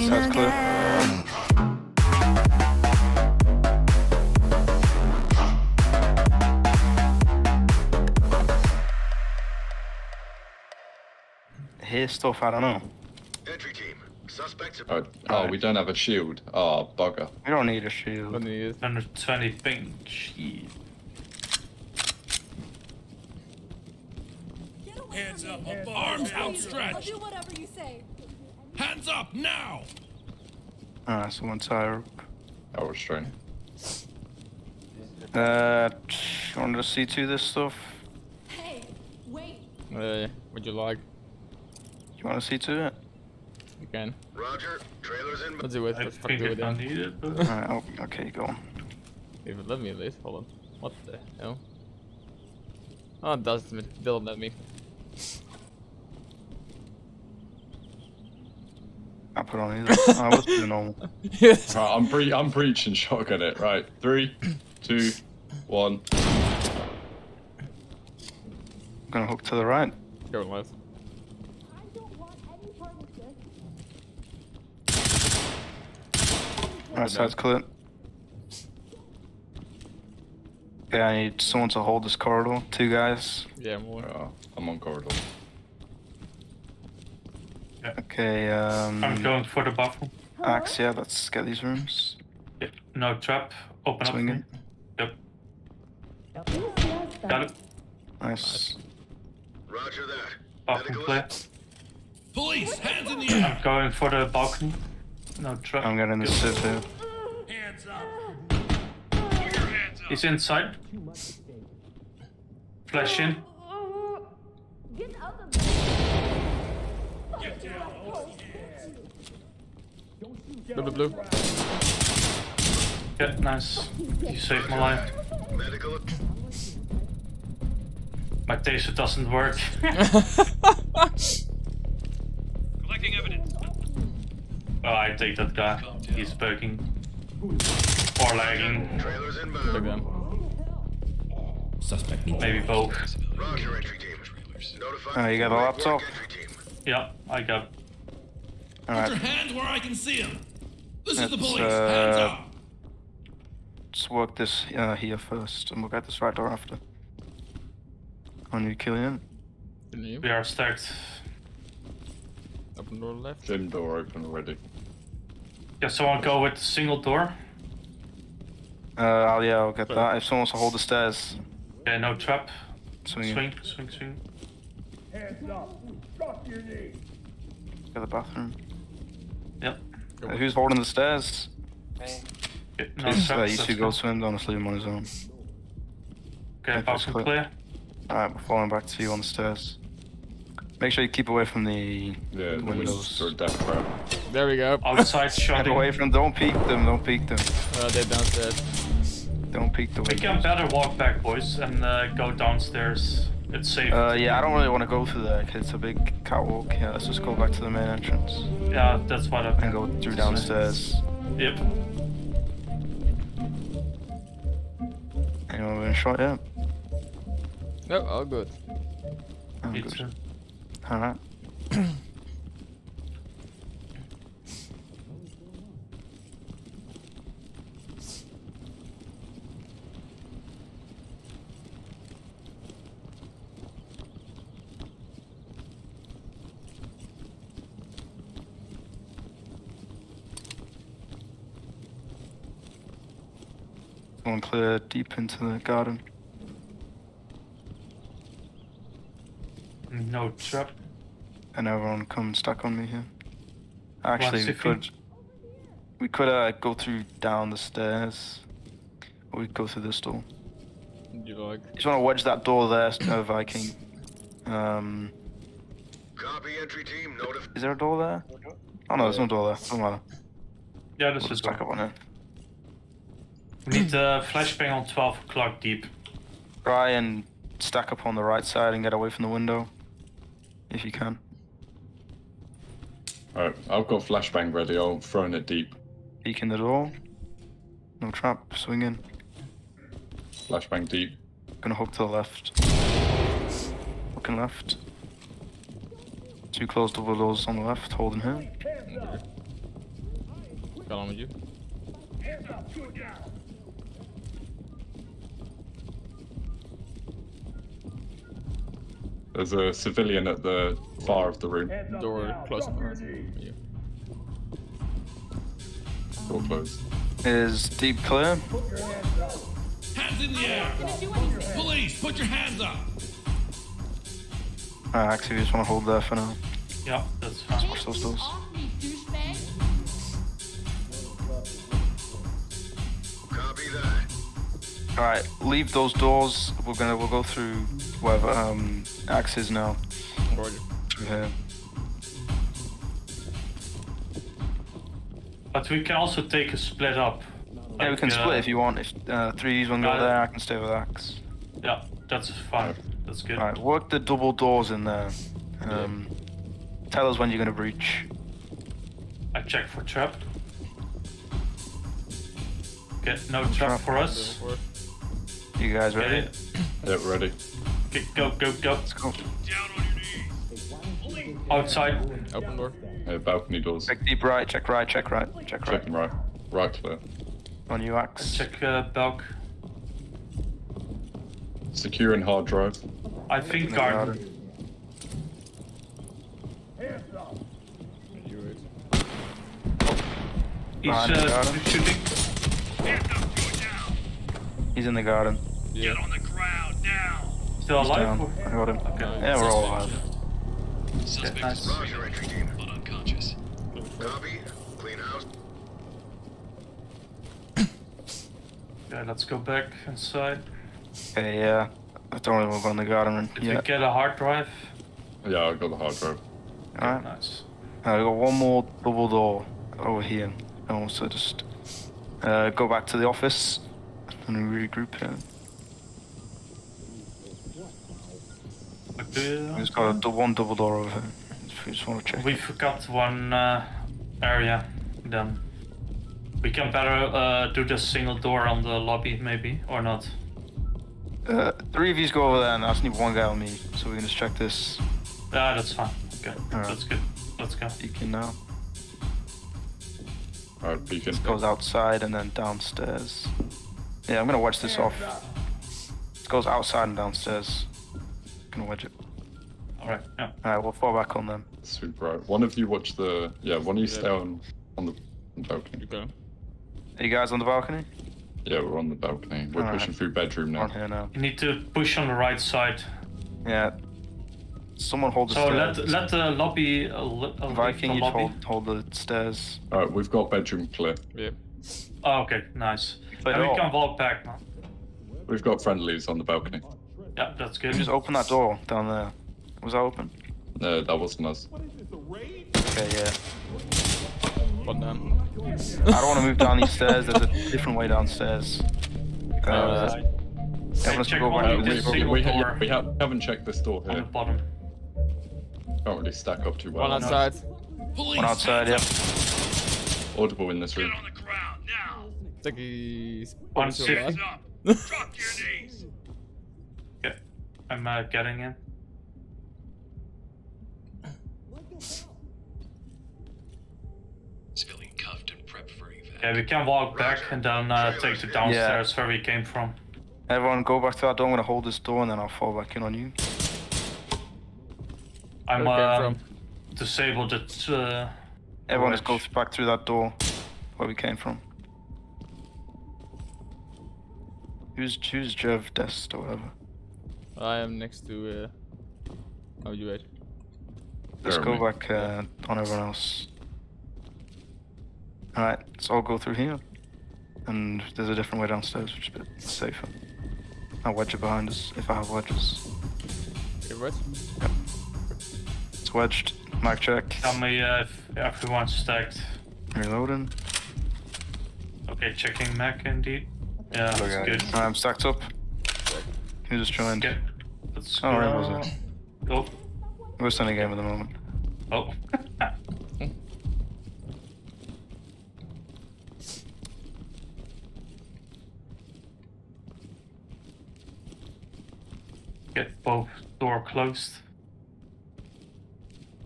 That sounds clear. Hear stuff, I don't know. Entry team. Suspects. Oh, oh, we don't have a shield. Oh, bugger. We don't need a shield. What is 120 ping. Shit. Hands up, arms I'll outstretched. do whatever you say. Hands up now. Alright, so one tire. I was trying. Uh, you want to see to this stuff? Hey, wait. Uh, would you like? You want to see to it? You can. Roger. Trailers in. Let's do it. I Let's fucking think do it I it. Alright, oh, okay, go on. If it let me at least. Hold on. What the hell? Oh, it does it don't let me. Put on either. I was doing normal. yes. Right, I'm pre I'm preaching shotgun it. Right, three, two, one. I'm gonna hook to the right. Go left. I don't want any part of this. Right side's clear. Yeah, I need someone to hold this corridor. Two guys. Yeah, more. Oh, I'm on corridor. Okay, um. I'm going for the bathroom. Axe, yeah, let's get these rooms. Yep. no trap. Open up. Swing me. it. Yep. Got it. Nice. Roger that. Bathroom Medical clear. Police, hands in the air. I'm going for the balcony. No trap. I'm getting the sit here. Hands up. Hands up. He's inside. Flash in. Get out of there. Get down. Blue, blue, blue. Yeah, nice. You saved my life. Medical. My taser doesn't work. Collecting evidence. oh, I take that guy. He's poking. Or lagging. Trailers Look inbound. them. Suspect. Maybe both. Roger, entry team. Notify. Oh, you got a laptop? Entry team. Yeah, I got. Put your hands where I can see them. This is the Let's, police. Hands uh, up. let's work this uh, here first, and we'll get this right door after. On you, Killian. Can you? We are stacked. Open door left. Gym door open already. Yeah, someone go with the single door. Uh, I'll, yeah, I'll get that. If someone wants to hold the stairs, Yeah, no trap. swing in. Swing, swing, swing. to the bathroom. Yep. Uh, who's holding the stairs? Yeah, no Please, uh, you that's two go good. swim, don't leave him on his own. Okay, Yeah, bathroom clear. clear. Alright, we're falling back to you on the stairs. Make sure you keep away from the Yeah, the windows windows. are death trap. There we go. Outside Get shotting. away from don't peek them, don't peek them. Uh, they're downstairs. Don't peek the We can better walk back, boys, and uh, go downstairs. It's safe. Uh, yeah, I don't really want to go through there 'cause it's a big catwalk. Yeah, let's just go back to the main entrance yeah, that's what I and go through downstairs. Yep. Anyone been shot yet? No, all good. Me good. too. Alright. One clear deep into the garden. No trap. And everyone come stack on me here. Actually, we could we could uh, go through down the stairs, or we could go through this door. You like? Just want to wedge that door there, no Viking. Um, Copy, entry team. Notify. is there a door there? Oh no, there's no door there. Doesn't matter. Yeah, We'll this just is stack up on it. We need uh, flashbang on 12 o'clock deep. Try and stack up on the right side and get away from the window, if you can. Alright, I've got flashbang ready. I'm throwing it deep. Peek in the door. No trap. Swing in. Flashbang deep. Gonna hook to the left. Looking left. Two closed double doors on the left, holding here. Got on with you. There's a civilian at the far of the room. Door closed. close. Drop your knees. You. Door closed. Is deep clear? Put your hands up. Hands in the air! Police, put your hands up! Uh, actually, we just want to hold there for now. Yeah, that's fine. Watch those doors. Copy that. Alright, leave those doors. We're gonna we'll go through wherever um Axe is now. Roger. Through here. But we can also take a split up. Yeah, we can uh, split if you want. If uh, three E's want to go there, I can stay with Axe. Yeah, that's fine. That's good. Alright, work the double doors in there. Um, tell us when you're gonna breach. I check for trap. Okay, no trap trap. for us. You guys ready? Okay, Yeah, ready. Okay, go, go, go. Let's go. Down on your knees. Outside. Open door. Yeah, balcony doors. Check deep right, check right, check right, check right. Checking right. Right clear. On you, Axe. Check uh, Secure Securing hard drive. I think In the garden. Hands up. You wait. He's the uh, shooting. Hands up. Go down. He's in the garden. Yeah. Still He's alive? down. I got him. Okay. Yeah, we're all alive. Suspect nice. Roger, entry team. but unconscious. Copy. Clean house. Yeah, let's go back inside. Okay, yeah. I don't really want to go in the garden. Did Yeah. we get a hard drive? Yeah, I got the hard drive. Alright. Nice. Uh, we got one more double door over here. And also just uh, go back to the office and regroup here. Okay. We just got a dou- one double door over here. If you just want to check. We forgot one uh, area. Then we can better uh, do the single door on the lobby, maybe or not. Uh, three of you go over there and I just need one guy on me. So we can just check this Yeah, that's fine. Okay, Alright. that's good. Let's go. beacon now. Alright, beacon. Goes outside and then downstairs. Yeah, I'm gonna watch this off. It goes outside and downstairs. Gonna wedge it. All right. Yeah. Alright, we'll fall back on them. Super right. One of you watch the. Yeah, one of you Yeah. stay on, on the balcony. You go. Are you guys on the balcony? Yeah, we're on the balcony. We're Alright. pushing through bedroom now. here now. You need to push on the right side. Yeah. Someone hold the So let stairs. let the lobby. Uh, li- uh, Viking, you lobby. hold, hold the stairs. Alright, we've got bedroom clear. Yeah. Oh, okay, nice. And we all. can walk back now. We've got friendlies on the balcony. Yeah, that's good. Just open that door down there. Was that open? No, that wasn't us. Okay, yeah. One down. I don't want to move down these stairs. There's a different way downstairs. Uh, Uh, Hey, everyone's check go one back of the we, single we, door we have, haven't checked this door on the here. bottom. Can't really stack up too well. One outside. Police, One outside, yep. Audible in this Get room. on the ground now. think he's One six. Hands alive. up. Drop your knees. Okay, I'm uh, getting in. Civilian cuffed and prepped for evac. Yeah, we can walk back and then uh, take the downstairs where we came from. Everyone go back to that door. I'm gonna hold this door and then I'll fall back in on you. I'm Where it came uh, disabled it. Uh, Everyone just wedge. goes back through that door where we came from. Who's who's Jev Dest or whatever? I am next to. Uh... Oh, you wait. Let's Jeremy. go back uh, on everyone else. Alright, let's all go through here. And there's a different way downstairs, which is a bit safer. I'll wedge it behind us if I have wedges. You right? It's wedged. Mic check. Tell me uh, if everyone's stacked. Reloading. Okay, checking Mac indeed. Yeah, that's good. Alright, I'm stacked up. Who just joined? Okay, let's Oh, go. Rainbow's it. Oh, We're still in the game at the moment. oh. Get both door closed.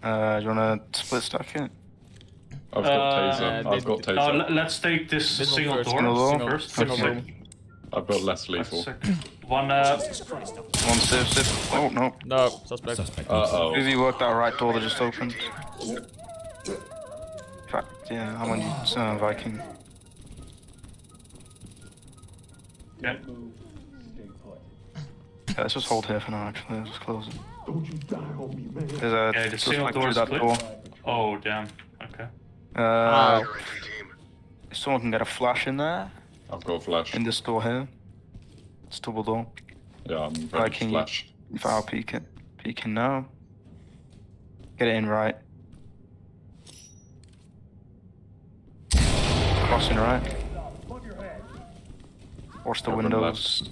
Uh, you wanna split stack it? I've got Uh, taser. uh, I've got taser. let, let's take this Single single first, door single? Single, first. single Okay. I've got less lethal. Sec. One, uh, One safe, safe. Oh no. No, suspect. Suspect. Uh oh. Uzi worked that right door that just opened. In fact, yeah, I'm on you, uh, Viking. yeah. Yeah, let's just hold here for now, actually. Let's just close it. Don't you die on me, man. There's a Okay, the just single like door through is that clear. door. Oh, damn. Okay. Uh, Wow. Your entry team. if someone can get a flash in there, I've got a flash. in this door here. It's double door. Yeah, I'm ready Right, to you- flash. If I'll peek it. Peeking now. Get it in right. Crossing right. Watch the Open windows.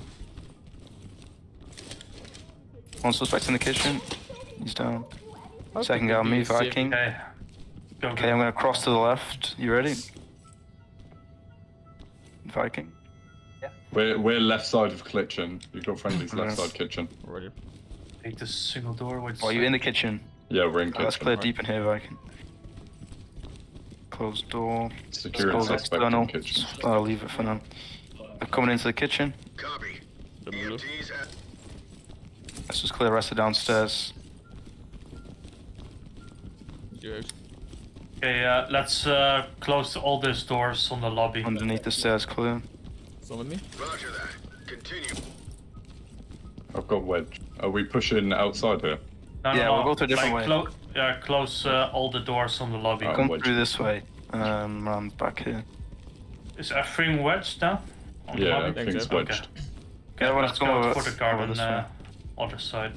One suspect in the kitchen. He's down. Second guy on me, Viking. Okay. Okay, I'm gonna cross to the left. You ready? Viking. We're we're left side of kitchen. You've got friendlies left Okay. side kitchen. Ready. Take this single door. Wait a Oh, you in the kitchen? Yeah, we're in Oh, kitchen. let's clear right? deep in here, Viking. Closed door. Security Close suspect external. in kitchen. I'll leave it for now. They're coming into the kitchen. Copy. The blue. EMTs at Let's just clear the rest of downstairs. Yes. Okay, uh, let's uh, close all these doors on the lobby. Underneath the stairs clear. Someone me? Roger that. Continue. I've got wedge. Are we pushing outside here? No, no, Yeah, no, we'll go to a different like, way. Clo- yeah, close uh, all the doors on the lobby. Oh. Come wedge. through this way. Um, around back here. Is everything wedged now? On the Yeah, lobby? everything's so. wedged. Okay, Everyone let's come go over- for the over garden this uh, other side.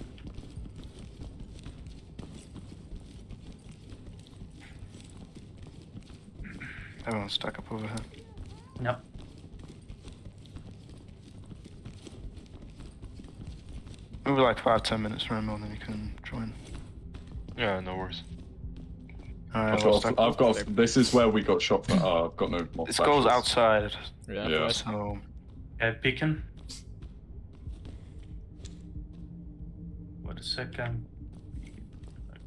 Everyone stack up over here. Yep. Maybe like five, ten minutes, Remo, and then you can join. Yeah, no worries. Alright, I've we'll got. stack I've got. This is where we got shot from. Oh, uh, I've got no more. This goes outside, Yeah. Yeah. flash. so Okay, peeking. Wait a second.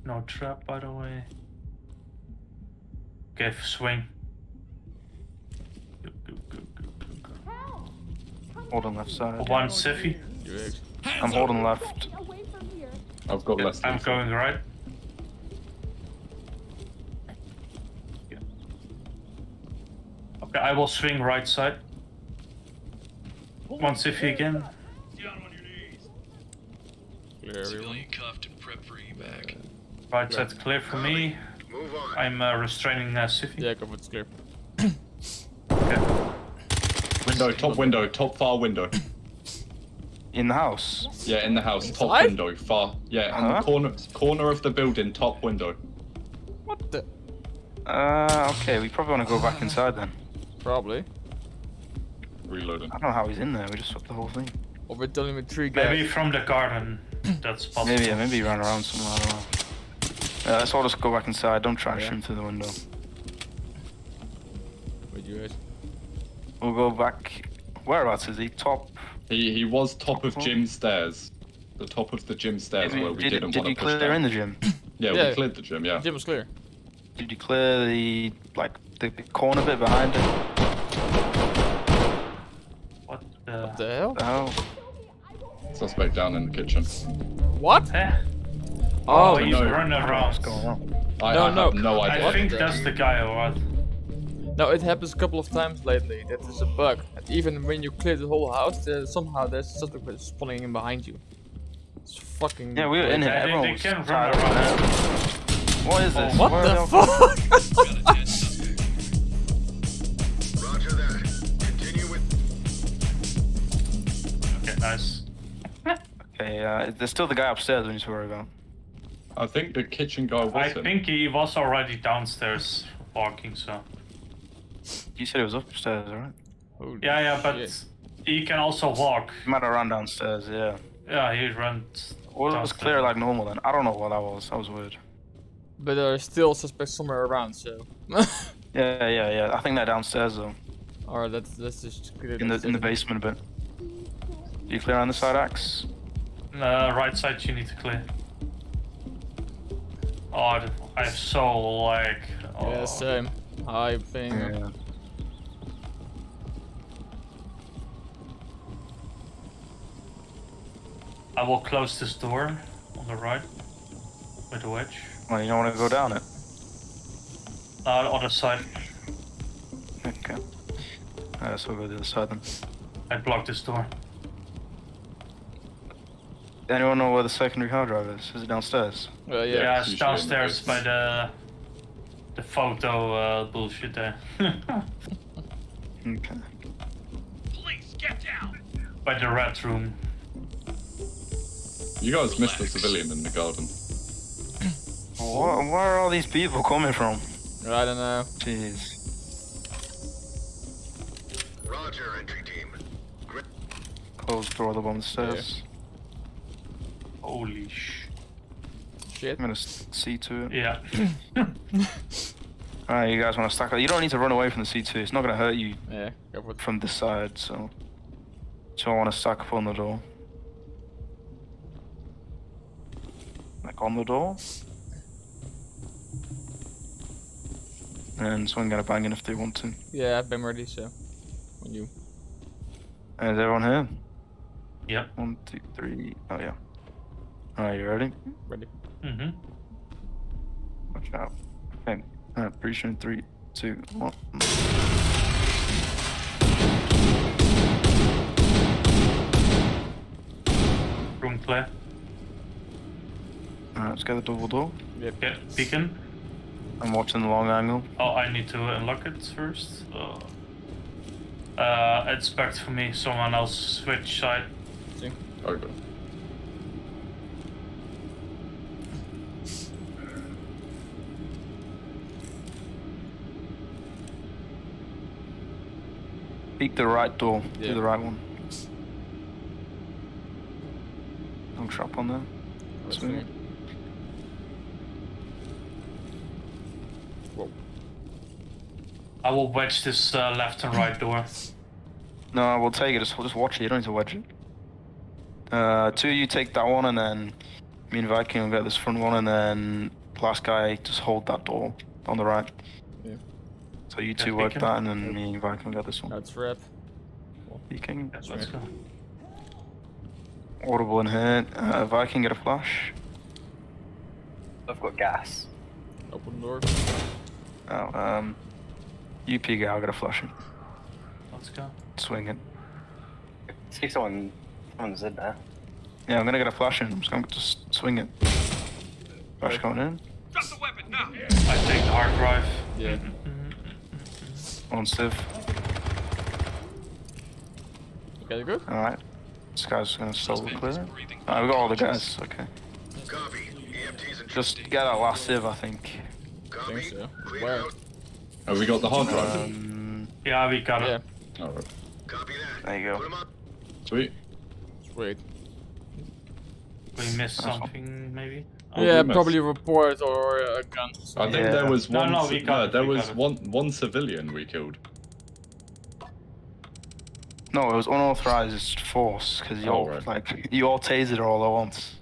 No trap, by the way. Okay, swing. Go, go, go, go, go, go. Hold on left side. One Siffy. Yes. Hands I'm holding left. Get away from here. I've got left. I'm going right. Yeah. Okay, I will swing right side. One Siffy again. Down on your knees. Clear everyone. cuffed and prep for evac. Right side clear for me. Move on. I'm uh, restraining uh, Siffy. Yeah, go it's clear. Okay. Window. Top window. Top far window. In the house. Yeah, in the house. Top Inside? window. Far. Yeah, on Huh? the corner. Corner of the building. Top window. What the? Uh, okay, we probably want to go back inside then. Probably. Reloading. I don't know how he's in there. We just swapped the whole thing. Or we're dealing with three guys. Maybe from the garden. That's possible. Maybe, yeah, maybe he ran around somewhere. I don't know. Yeah, let's all just go back inside. Don't trash Yeah. him through the window. With you guys. We'll go back. Whereabouts is he? Top. He he was top of gym stairs. The top of the gym stairs where we did didn't did want you to push clear down. in the gym? Yeah, Yeah. we cleared the gym. Yeah. The Gym was clear. Did you clear the like the, the corner bit behind it? What the? What the hell? The hell? Suspect down in the kitchen. What? Eh? Oh, he's no. running around. What's going on? I, No, I no. have no I think that's the guy, or what? No, it happens a couple of times lately. That is a bug. And even when you clear the whole house, there's somehow there's something that's spawning in behind you. It's fucking. Yeah, we were in here. Yeah, they- Everyone they was can run tied around. there. What is this? What Where the fuck? Got a dead suspect. Roger that. Continue with Okay, nice. Okay, uh, there's still the guy upstairs we need to worry about. I think the kitchen guy I wasn't. think he was already downstairs walking, so. You said he was upstairs, right? Holy Yeah, yeah, but shit. he can also walk. He might have run downstairs, yeah. Yeah, he ran. Well, it was clear like normal then. I don't know what that was. That was weird. But there are still suspects somewhere around, so. Yeah, yeah, yeah. I think they're downstairs though. Alright, let's let's just clear In the in the basement a bit. You clear on the side axe? Uh, right side you need to clear. Oh, I have so like. Oh. Yeah, same. High ping. Yeah. I will close this door on the right with a wedge. Well, you don't want to go down it. Uh, other side. Okay. Alright, so we'll go to the other side then. I blocked this door. Anyone know where the secondary hard drive is? Is it downstairs? Uh, Yeah. Yeah, it's it's usually downstairs by the the photo uh, bullshit there. Okay. Please get down! by the red room. You guys missed the civilian in the garden. Where, where are all these people coming from? I don't know. Jeez. Roger, entry team. Gri- Closed door up on the stairs. Holy sh. Shit. I'm gonna s- see to it. Yeah. Alright, you guys want to stack up? You don't need to run away from the C2. It's not gonna hurt you Yeah, go for it. from this side, so. So I want to stack up on the door. Like on the door. And someone gonna bang in if they want to. Yeah, I've been ready, so. On you. And is everyone here? Yep. One, two, three. Oh yeah. Alright, you ready? Ready. Mm-hmm. Watch out. Okay. Uh, breach in three, two, one. Room clear. Alright, let's get the double door. Yep. Yeah, beacon. I'm watching the long angle. Oh, I need to unlock it first. Uh, uh, it's back for me. Someone else switch side. See? Okay. Peek the right door. Yeah. Do the right one. Don't trap on there. Let's Swing see. it. Whoa. I will wedge this uh, left and right door. No, we'll take it. Just, just watch it. You don't need to wedge it. Uh, two of you take that one, and then me and Viking will get this front one, and then last guy just hold that door on the right. Yeah. So you two Yeah, work that, and then me and Viking will get this one. That's rep. Viking. Yes, let's go. Audible in here. Uh, Viking get a flash. I've got gas. Open door. Oh, um, UP guy, I'll get a flash in. Let's go. Swing it. See someone, someone's in there. Yeah, I'm gonna get a flash in. I'm just gonna just swing it. Flash coming in. Drop the weapon now! I take the hard drive. Yeah. Mm-hmm. On Civ. Okay, good. Alright. This guy's gonna solo Suspect clear. is it. breathing Alright, we got all the guys. Okay. Copy. EMTs Just get that last Civ, I think. Copy. think so. Clear Where? Out. Have we got the hard drive? Um, Yeah, we got Yeah. it. Alright. Copy that. There you go. Put 'em up. Sweet. Sweet. We missed something, maybe. Oh, yeah, probably a report or a gun. I think Yeah. there was one. no, ci- we got it, there we was got it. one one civilian we killed. no, it was unauthorized force because you Oh, all right. like you all tasered her all at once.